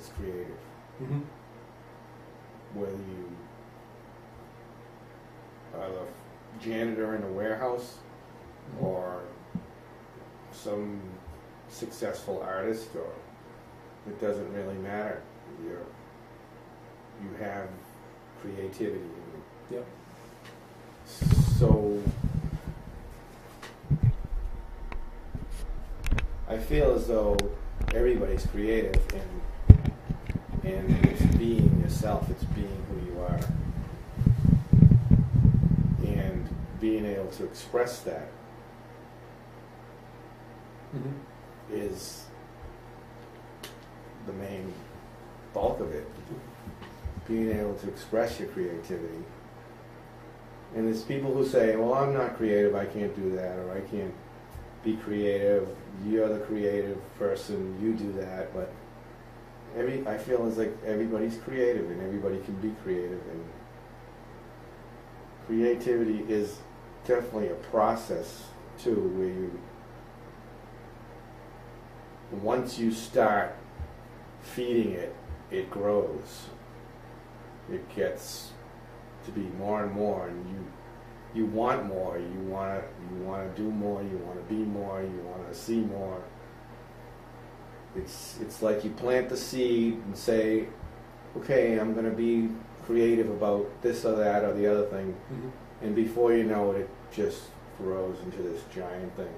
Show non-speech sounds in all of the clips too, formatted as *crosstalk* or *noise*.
is creative. Mm-hmm. Whether you are a janitor in a warehouse or some successful artist, or it doesn't really matter. You're, you have creativity in you. Yep. So I feel as though everybody's creative and and it's being yourself, it's being who you are. And being able to express that Mm-hmm. is the main bulk of it. Being able to express your creativity. And there's people who say, well, I'm not creative, I can't do that, or I can't be creative, you're the creative person, you do that, but every, I feel it's like everybody's creative and everybody can be creative and creativity is definitely a process too where you once you start feeding it, it grows. It gets to be more and more, and you you want more. You want to you want to do more. You want to be more. You want to see more. It's it's like you plant the seed and say, okay, I'm going to be creative about this or that or the other thing, Mm-hmm. and before you know it, it just grows into this giant thing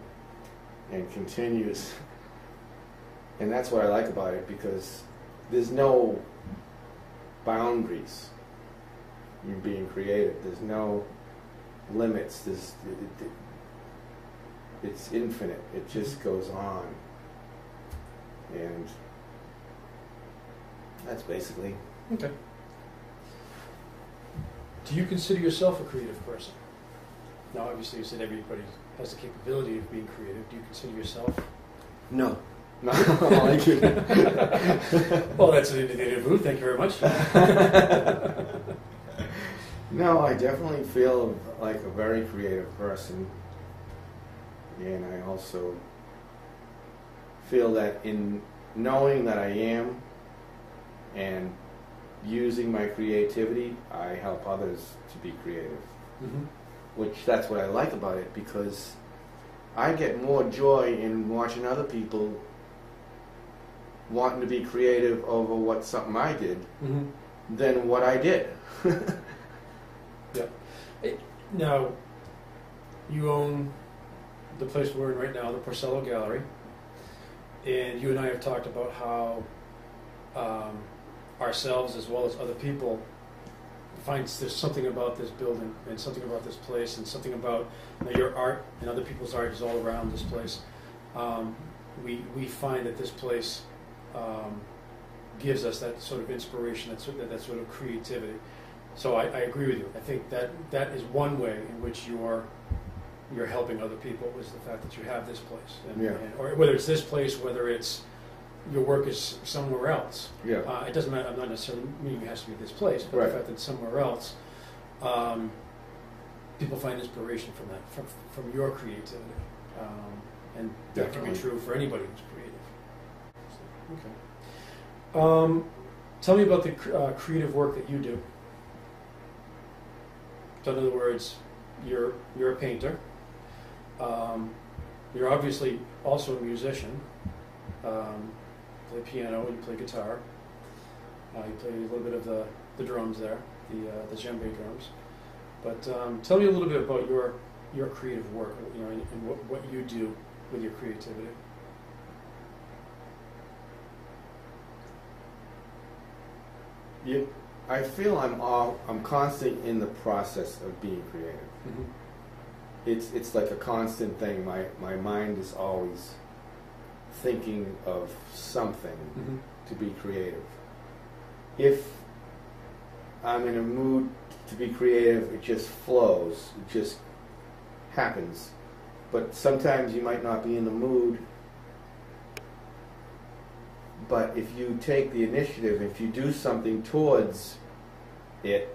and continues. *laughs* And that's what I like about it because there's no boundaries in being creative. There's no limits. There's, it, it, it's infinite. It just goes on. And that's basically Okay. Do you consider yourself a creative person? Now, obviously, you said everybody has the capability of being creative. Do you consider yourself? no. *laughs* No, I. *laughs* Well, that's an indicative move. Thank you very much. *laughs* No, I definitely feel like a very creative person. And I also feel that in knowing that I am and using my creativity, I help others to be creative. Mm-hmm. Which that's what I like about it because I get more joy in watching other people wanting to be creative over what something I did Mm-hmm. than what I did. *laughs* Yeah. Now, you own the place we're in right now, the Porcello Gallery, and you and I have talked about how um, ourselves, as well as other people, finds there's something about this building and something about this place and something about you know, your art and other people's art is all around this place. Um, we we find that this place um, gives us that sort of inspiration, that sort, that, that sort of creativity. So I, I agree with you. I think that that is one way in which you're you're helping other people is the fact that you have this place, and, Yeah. and, or whether it's this place, whether it's your work is somewhere else. yeah. Uh, it doesn't matter. I'm not necessarily meaning it has to be this place, but Right. the fact that it's somewhere else, um, people find inspiration from that, from, from your creativity, um, and that can be true for anybody who's creative. So, okay. Um, tell me about the uh, creative work that you do. So, in other words, you're you're a painter. Um, you're obviously also a musician. Um, play piano you play guitar. Uh, you play a little bit of the, the drums there, the uh, the djembe drums. But um, tell me a little bit about your your creative work, you know, and, and what, what you do with your creativity. You, I feel I'm all I'm constantly in the process of being creative. It's it's like a constant thing. My my mind is always thinking of something Mhm. to be creative. If I'm in a mood to be creative, it just flows, it just happens. But sometimes you might not be in the mood. But if you take the initiative, if you do something towards it,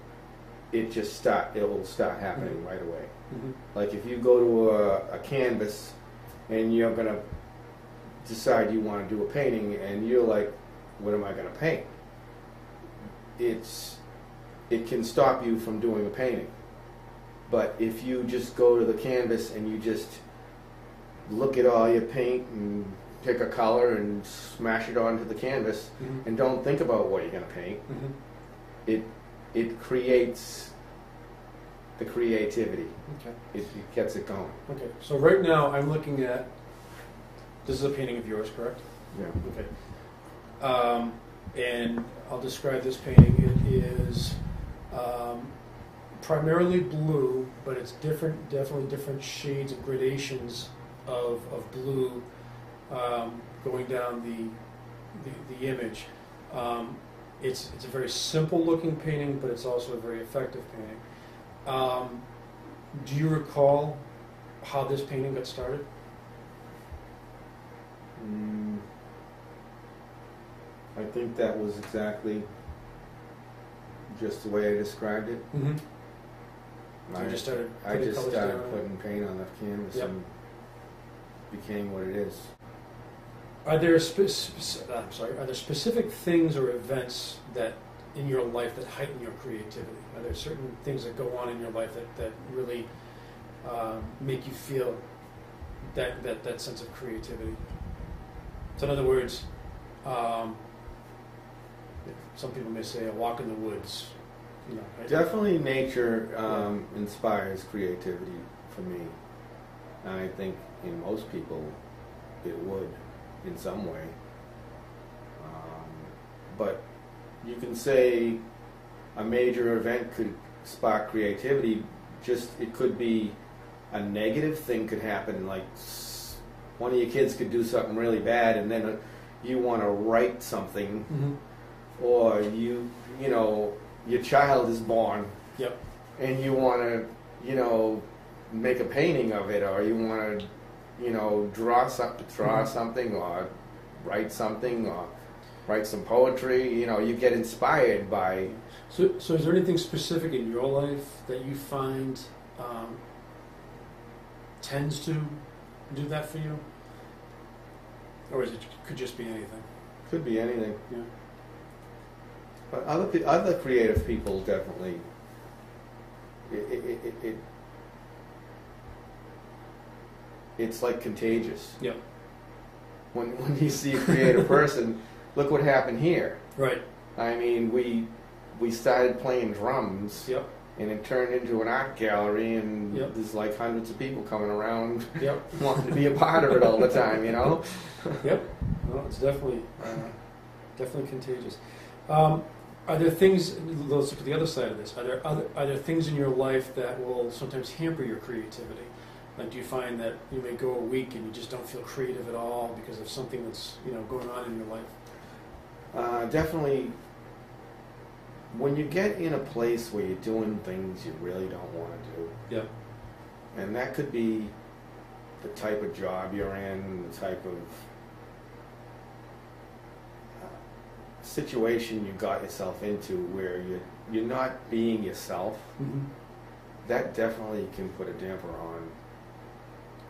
it just start. It will start happening right away. Mhm. Like if you go to a, a canvas and you're gonna decide you want to do a painting, and you're like, "What am I gonna paint?" It's it can stop you from doing a painting. But if you just go to the canvas and you just look at all your paint and pick a color and smash it onto the canvas Mhm. and don't think about what you're gonna paint, Mhm. it it creates the creativity. Okay. It, it gets it going. Okay. So right now I'm looking at. This is a painting of yours, correct? Yeah. Okay. Um, and I'll describe this painting. It is um, primarily blue, but it's different, definitely different shades and gradations of, of blue um, going down the, the, the image. Um, it's, it's a very simple looking painting, but it's also a very effective painting. Um, do you recall how this painting got started? Mm, I think that was exactly just the way I described it. Mm-hmm. I just started I putting just started down. putting paint on the canvas Yep. and became what it is. Are there spe- spe- I'm sorry. Are there specific things or events that in your life that heighten your creativity? Are there certain things that go on in your life that, that really um, make you feel that, that that sense of creativity? So, in other words, um, some people may say a walk in the woods. You know, right? Definitely, nature um, inspires creativity for me, and I think in most people it would, in some way. Um, but you can say a major event could spark creativity. Just it could be a negative thing could happen, like one of your kids could do something really bad, and then uh, you want to write something Mhm. or you you know your child is born Yep. and you want to you know make a painting of it or you want to you know draw something draw Mhm. something or write something or write some poetry you know you get inspired by So, so is there anything specific in your life that you find um, tends to do that for you, or is it could just be anything? could be anything Yeah. but other other creative people definitely it, it, it, it, it it's like contagious Yep. when when you see a creative *laughs* person look what happened here Right. I mean, we we started playing drums, Yep. and it turned into an art gallery, and Yep. there's like hundreds of people coming around *laughs* Yep. wanting to be a part of it all the time, you know. *laughs* Yep. Well, it's definitely uh, definitely contagious. Um, are there things? Let's look at the other side of this. Are there other, are there things in your life that will sometimes hamper your creativity? Like, do you find that you may go a week and you just don't feel creative at all because of something that's you know going on in your life? Uh, definitely, when you get in a place where you're doing things you really don't want to do, Yep. and that could be the type of job you're in, the type of uh, situation you got yourself into where you you're not being yourself. Mm-hmm. that definitely can put a damper on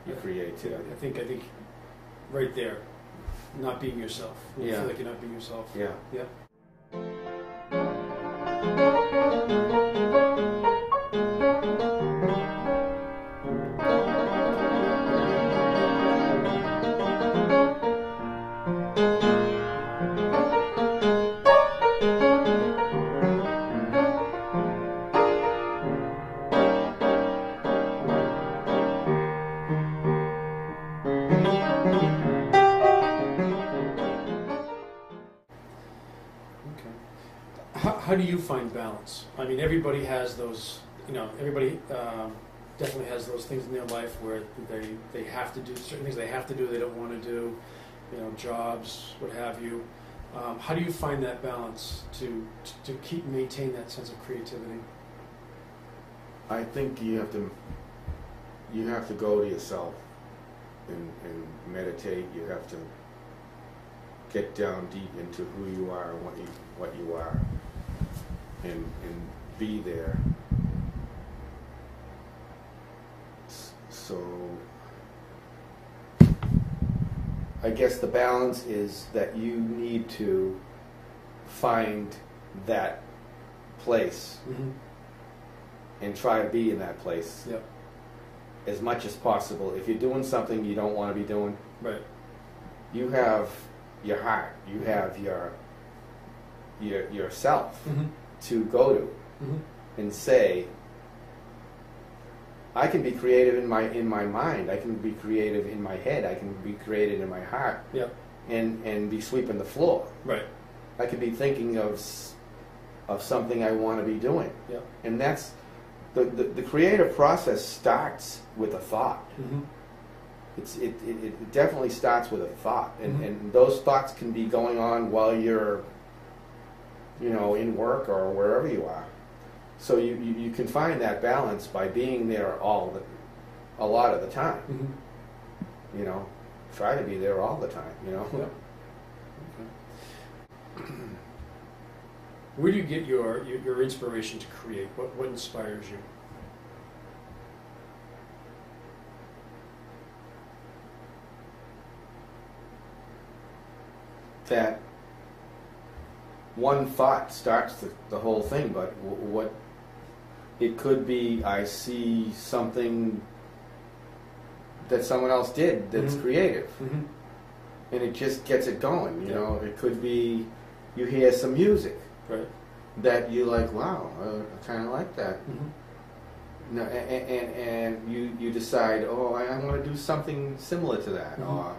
your creativity. I think I think right there, not being yourself. You Yeah. feel like you're not being yourself. Yeah. Yeah. Everybody has those. You know, everybody um, definitely has those things in their life where they they have to do certain things they have to do they don't want to do. you know, jobs, what have you. Um, how do you find that balance to, to keep maintain that sense of creativity? I think you have to you have to go to yourself and, and meditate. You have to get down deep into who you are and what you what you are, and and be there. So I guess the balance is that you need to find that place Mm-hmm. and try to be in that place Yep. as much as possible. If you're doing something you don't want to be doing, Right. you have your heart, you have your your yourself Mm-hmm. to go to Mm-hmm. and say, I can be creative in my in my mind. I can be creative in my head. I can be creative in my heart, Yep. and and be sweeping the floor. Right. I could be thinking of of something I want to be doing, Yep. and that's the, the the creative process starts with a thought. Mm-hmm. It's, it, it, it definitely starts with a thought, and, Mhm. and those thoughts can be going on while you're, you know, in work or wherever you are. So you, you, you can find that balance by being there all the, a lot of the time. Mm-hmm. You know, try to be there all the time. You know. Yep. Okay. Where do you get your, your, your inspiration to create? What, what inspires you? that one thought starts the, the whole thing, but w- what it could be, I see something that someone else did that's Mhm. creative, Mm-hmm. and it just gets it going. You Yeah. know, it could be you hear some music Right. that you like. Wow, I kind of like that. Mm-hmm. No, and, and and you you decide, oh, I, I want to do something similar to that, Mhm. or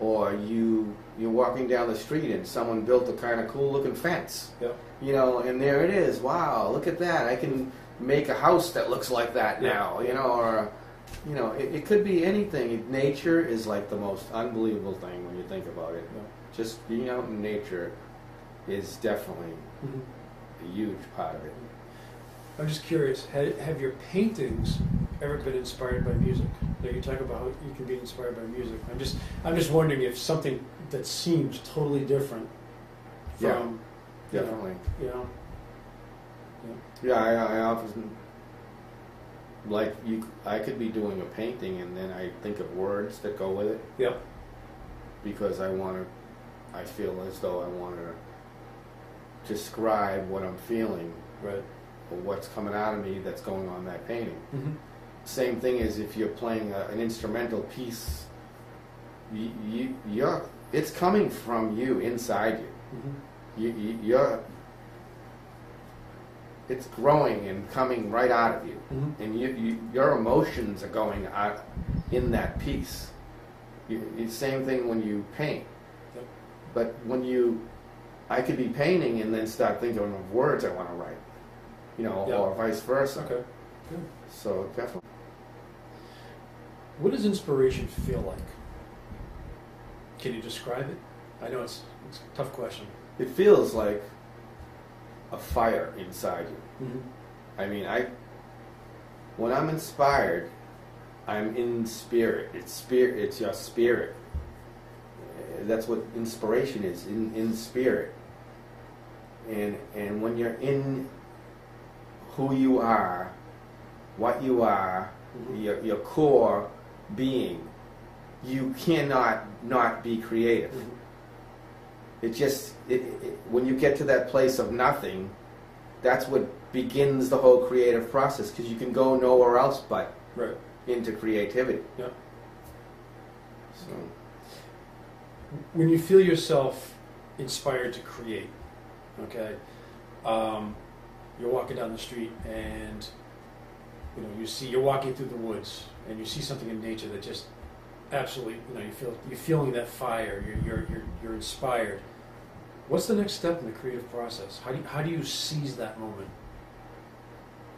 or you you're walking down the street and someone built a kind of cool looking fence, Yep. you know, and there it is. Wow, look at that! I can make a house that looks like that now, you know, or you know, it, it could be anything. Nature is like the most unbelievable thing when you think about it. Yeah. Just being out in nature is definitely Mm-hmm. a huge part of it. I'm just curious, have, have your paintings ever been inspired by music? Now you talk about how you can be inspired by music. I'm just, I'm just wondering if something that seems totally different Yeah. from, you know, Definitely. you know, Yeah, I, I often like you. I could be doing a painting, and then I think of words that go with it yep, because I want to. I feel as though I want to describe what I'm feeling right. or what's coming out of me that's going on that painting. Mm-hmm. Same thing as if you're playing a, an instrumental piece. You, you, you're. It's coming from you inside you. Mm-hmm. you, you, you're it's growing and coming right out of you Mm-hmm. and you, you, your emotions are going out in that piece you, same thing when you paint Yep. but when you i could be painting and then start thinking of words i want to write you know Yep. or vice versa Okay. Good. so definitely What does inspiration feel like? Can you describe it? I know it's, it's a tough question. it feels like a fire inside you Mm-hmm. I mean, I when I'm inspired, I'm in spirit. It's spirit. It's your spirit. Uh, That's what inspiration is in in spirit. And and when you're in who you are, what you are, Mhm. your your core being, you cannot not be creative. Mm-hmm. It just it, it, when you get to that place of nothing, that's what begins the whole creative process because you can go nowhere else but Right. into creativity. Yeah. So when you feel yourself inspired to create, okay, um, you're walking down the street and you know you see you're walking through the woods and you see something in nature that just absolutely you know you feel you're feeling that fire you're you're you're, you're inspired. What's the next step in the creative process? How do you, how do you seize that moment?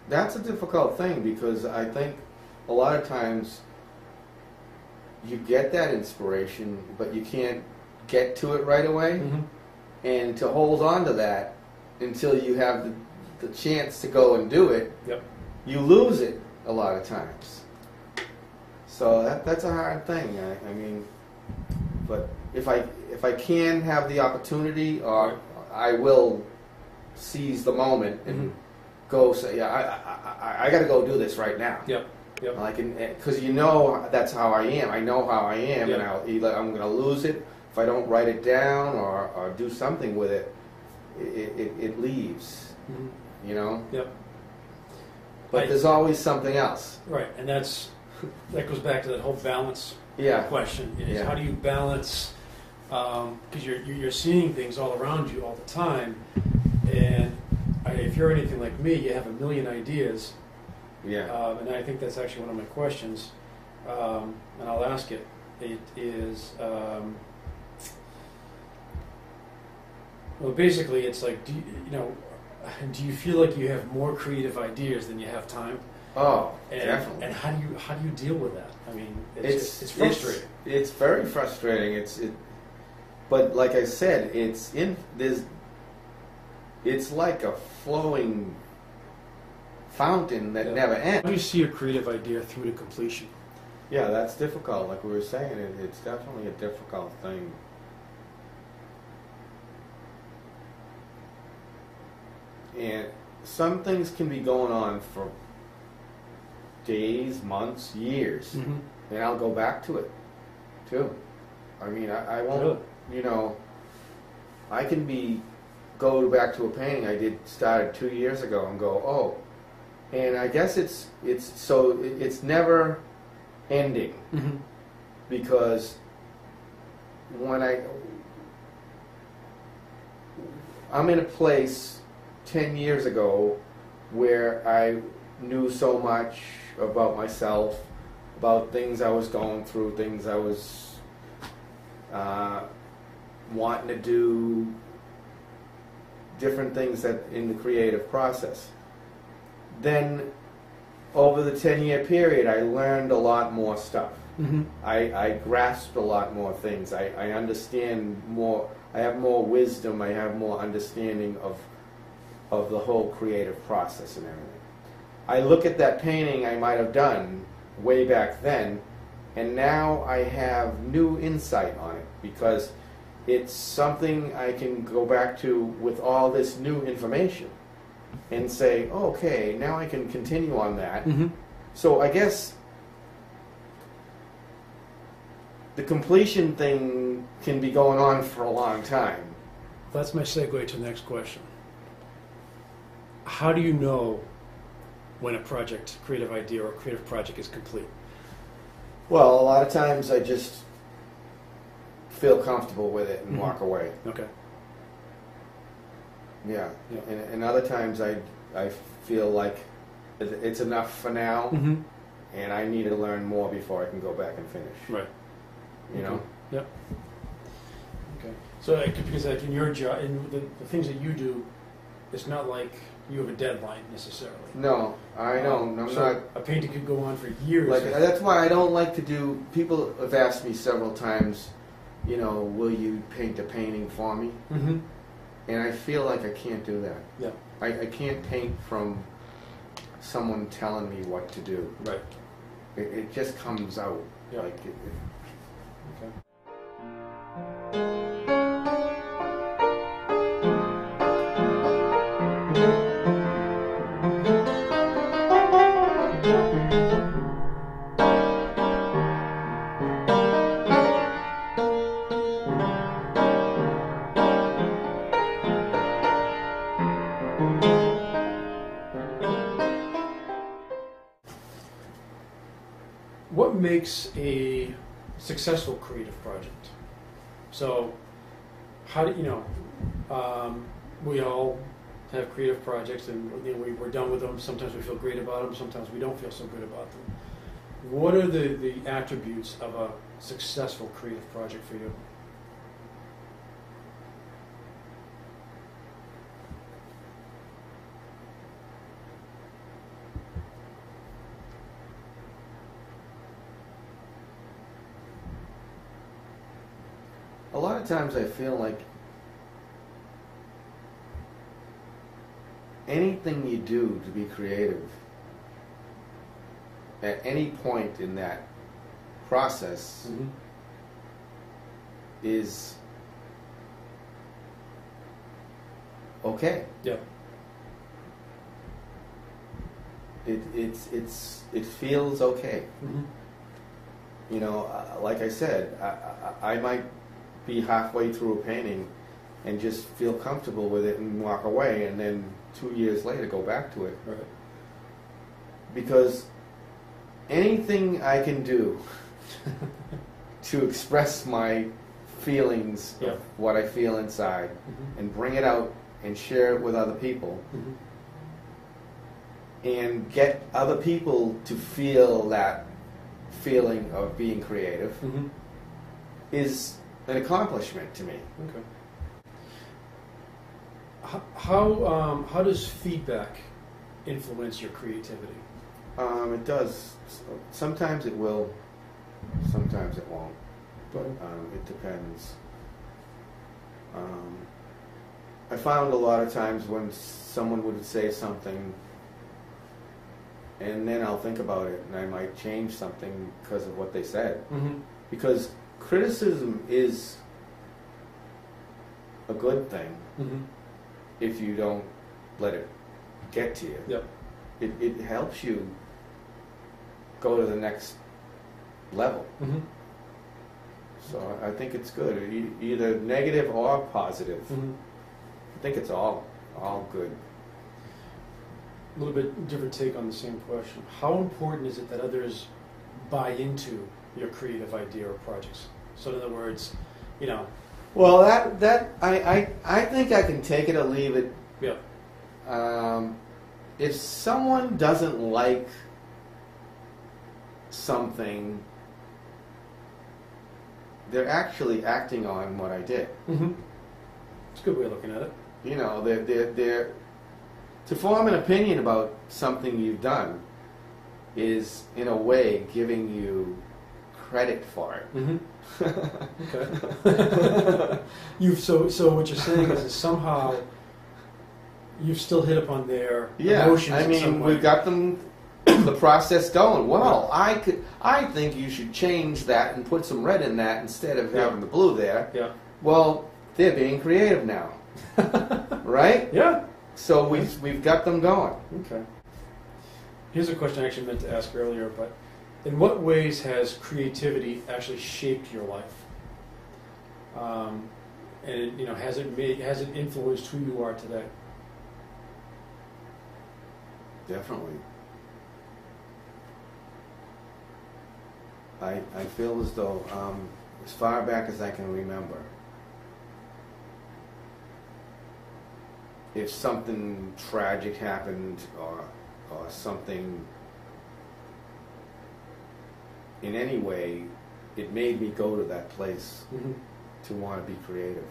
that's a difficult thing because I think a lot of times you get that inspiration, but you can't get to it right away. Mhm. And to hold on to that until you have the, the chance to go and do it, Yep. you lose it a lot of times. So that, that's a hard thing. I, I mean, but if I if I can have the opportunity, or I will seize the moment and Mhm. go say, yeah, I I, I, I got to go do this right now. Yep. Yep. I can because you know that's how I am. I know how I am, and I'll either I'm going to lose it if I don't write it down or, or do something with it. It, it, it leaves, Mhm. you know. Yep. But I- there's always something else. Right, and that's that goes back to that whole balance Yeah. question: is Yeah. how do you balance? Because you're you're you're seeing things all around you all the time, and I, if you're anything like me, you have a million ideas, Yeah. um, and I think that's actually one of my questions, um, and I'll ask it. It is. Um, well, basically, it's like, do you, you know, do you feel like you have more creative ideas than you have time? Oh, And, definitely. and how do you how do you deal with that? I mean, it's it's it's, it's frustrating. It's, very frustrating. It's it, but like I said, it's in there's. It's like a flowing fountain that Yeah. never how ends. do you see a creative idea through to completion? Yeah, that's difficult. Like we were saying, it, it's definitely a difficult thing. And some things can be going on for days, months, years, Mm-hmm. and I'll go back to it too. I mean, I, I won't. Really? You know, I can be go back to a painting I did started two years ago and go, oh, and I guess it's it's so it's never ending Mm-hmm. because when I I'm in a place 10 years ago where I knew so much about myself, about things I was going through, things I was uh, wanting to do, different things that in the creative process. Then over the 10 year period, I learned a lot more stuff. Mm-hmm. I, I grasped a lot more things. I, I understand more. I have more wisdom. I have more understanding of of the whole creative process and everything. I look at that painting I might have done way back then, and now I have new insight on it because it's something I can go back to with all this new information and say, okay, now I can continue on that. Mm-hmm. So I guess the completion thing can be going on for a long time. That's my segue to the next question. How do you know when a project, creative idea, or creative project is complete? Well, a lot of times I just feel comfortable with it and Mhm. walk away. Okay. Yeah. Yeah. And, and other times I, I feel like it's enough for now Mm-hmm. and I need to learn more before I can go back and finish. Right. You know? Yep. Okay. So, like, because like in your job, in the, the things that you do, it's not like you have a deadline necessarily. No, I don't. I'm So not. A painting could go on for years. Like that's why I don't like to do. People have asked me several times, you know, will you paint a painting for me? mm-hmm. And I feel like I can't do that. Yeah. I, I can't paint from someone telling me what to do. Right. It, it just comes out. Yeah. Like it, it, Okay. Makes a successful creative project? So, how do you know? Um, we all have creative projects, and you know, we, we're done with them. Sometimes we feel great about them. Sometimes we don't feel so good about them. What are the, the attributes of a successful creative project for you? Of times I feel like anything you do to be creative at any point in that process Mhm. is okay. Yeah. It it's it's it feels okay. Mhm. You know, uh, like I said, I, I, I might be halfway through a painting and just feel comfortable with it and walk away, and then two years later go back to it Right. because anything I can do *laughs* to express my feelings Yeah. of what I feel inside Mhm. and bring it out and share it with other people Mhm. and get other people to feel that feeling of being creative Mhm. is an accomplishment to me. Okay. H- How, um, how does feedback influence your creativity? Um, it does. Sometimes it will, sometimes it won't. But um, it depends. Um, I found a lot of times when someone would say something, and then I'll think about it, and I might change something because of what they said. Mm-hmm. Because criticism is a good thing Mm-hmm. if you don't let it get to you. Yep. It, it helps you go to the next level. Mm-hmm. So I think it's good, e- either negative or positive. Mm-hmm. I think it's all all good. A little bit different take on the same question. How important is it that others buy into your creative idea or projects? So, in other words, you know, Well, that that I, I I think I can take it or leave it. yeah, Um, if someone doesn't like something, they're actually acting on what I did. mm-hmm. it's a good way of looking at it. You know, they're, they're, they're, to form an opinion about something you've done is, in a way, giving you credit for it. Mm-hmm. Okay. *laughs* you've so so what you're saying is that somehow you've still hit upon their Yeah, emotions. I in some mean, we've got them, the process going. Well, I could, I think you should change that and put some red in that instead of Yeah. having the blue there. Yeah. Well, they're being creative now, *laughs* right? Yeah. So we've we've got them going. Okay. Here's a question I actually meant to ask earlier, but in what ways has creativity actually shaped your life? Um, and it, you know, has it made has it influenced who you are today? Definitely. I I feel as though um, as far back as I can remember, if something tragic happened or or something in any way, it made me go to that place Mm-hmm. to want to be creative.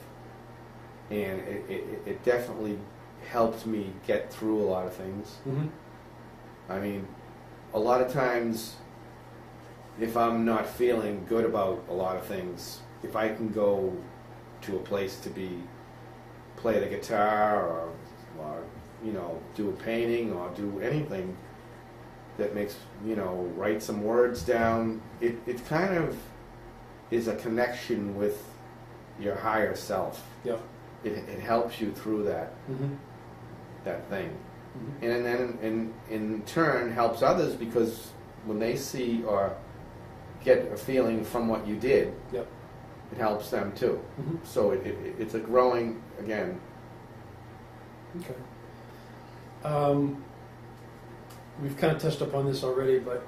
And it, it, it definitely helped me get through a lot of things. Mm-hmm. I mean, a lot of times, if I'm not feeling good about a lot of things, if I can go to a place to be, play the guitar or, or you know, do a painting or do anything that makes, you know, write some words down, it, it kind of is a connection with your higher self. Yeah. It, it helps you through that, Mm-hmm. that thing Mm-hmm. and then in, in turn helps others because when they see or get a feeling from what you did, Yep. it helps them too. Mm-hmm. So it, it, it's a growing again. Okay. Um, we've kind of touched upon this already, but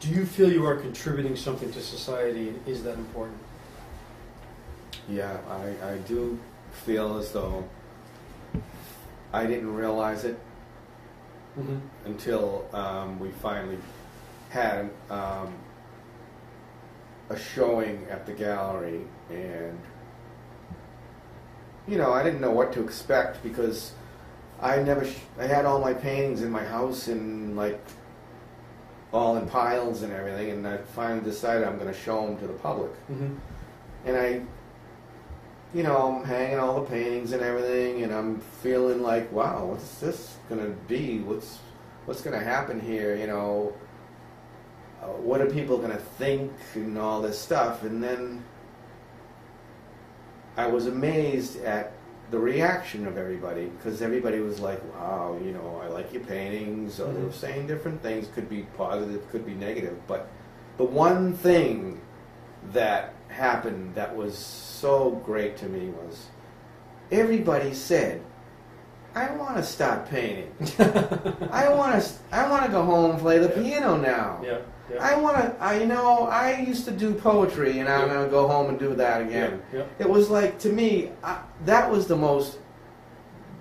do you feel you are contributing something to society, and is that important? Yeah, I, I do feel as though I didn't realize it Mm-hmm. until um, we finally had um, a showing at the gallery, and you know, I didn't know what to expect because I never, sh- I had all my paintings in my house and like all in piles and everything, and I finally decided I'm going to show them to the public, Mm-hmm. and I you know, I'm hanging all the paintings and everything, and I'm feeling like, wow, what's this gonna be? What's what's gonna happen here? You know, uh, what are people gonna think and all this stuff? And then I was amazed at the reaction of everybody because everybody was like, wow, you know, I like your paintings, or they were Mhm. saying different things. Could be positive, could be negative, but the one thing that happened that was so great to me was everybody said, "I want to stop painting. *laughs* I want to. I want to go home and play the Yeah. piano now. Yeah, yeah. I want to. I you know I used to do poetry, and I'm Yeah. to go home and do that again. Yeah, It was like to me I, that was the most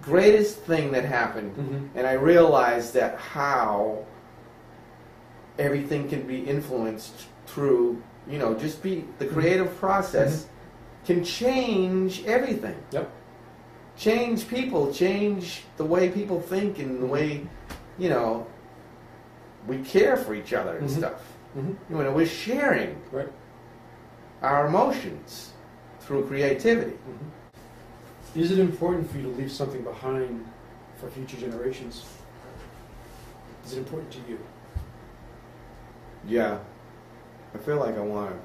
greatest thing that happened, Mhm. and I realized that how everything can be influenced through you know just be the creative process can change everything Yep. Change people change the way people think and the way you know we care for each other and Mhm. stuff Mhm. you know we're sharing Right. our emotions through creativity Mhm. Is it important for you to leave something behind for future generations? Is it important to you? Yeah. I feel like I want to.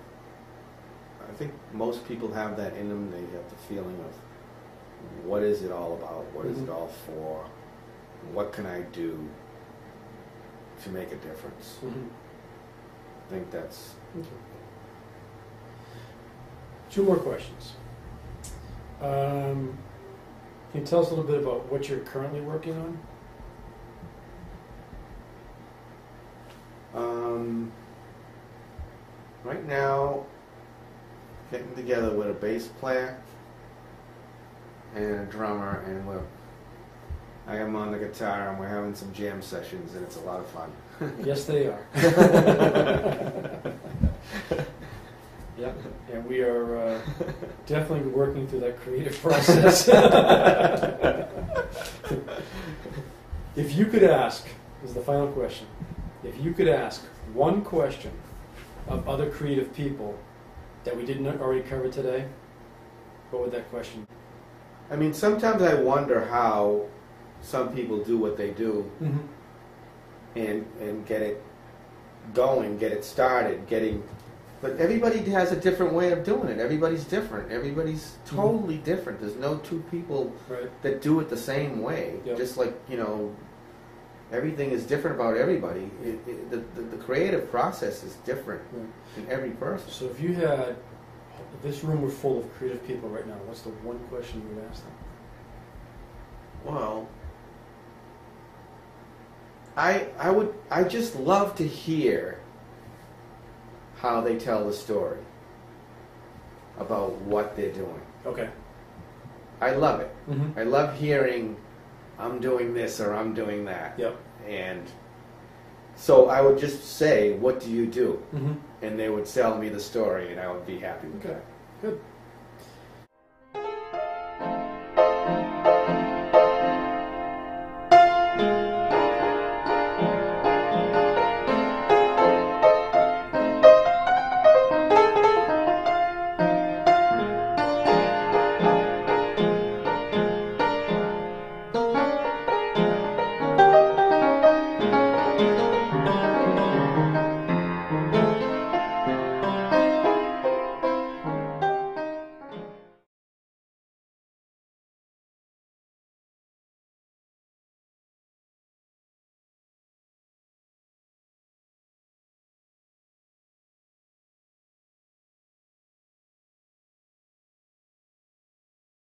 I think most people have that in them. They have the feeling of what is it all about? What is it all for? What can I do to make a difference? Mhm. I think that's. Okay. Two more questions. Um, can you tell us a little bit about what you're currently working on? Um, right now, getting together with a bass player and a drummer, and we're. I am on the guitar, and we're having some jam sessions, and it's a lot of fun. *laughs* yes, they are. *laughs* yeah, and we are uh, *laughs* definitely working through that creative process. if you could ask, this is the final question. If you could ask one question of other creative people that we didn't already cover today, what would that question? be? I mean, sometimes I wonder how some people do what they do Mm-hmm. and and get it going, get it started, getting. But everybody has a different way of doing it. Everybody's different. Everybody's totally different. There's no two people Right. that do it the same way. Yep. Just like you know, everything is different about everybody. It, it, the, the the creative process is different right. in every person. So if you had, this room were full of creative people right now, what's the one question you would ask them? Well, I I would I just love to hear how they tell the story about what they're doing. Okay. I love it. Mm-hmm. I love hearing I'm doing this or I'm doing that. Yep. And so I would just say, "What do you do?" Mm-hmm. And they would tell me the story, and I would be happy with Okay. that. Good.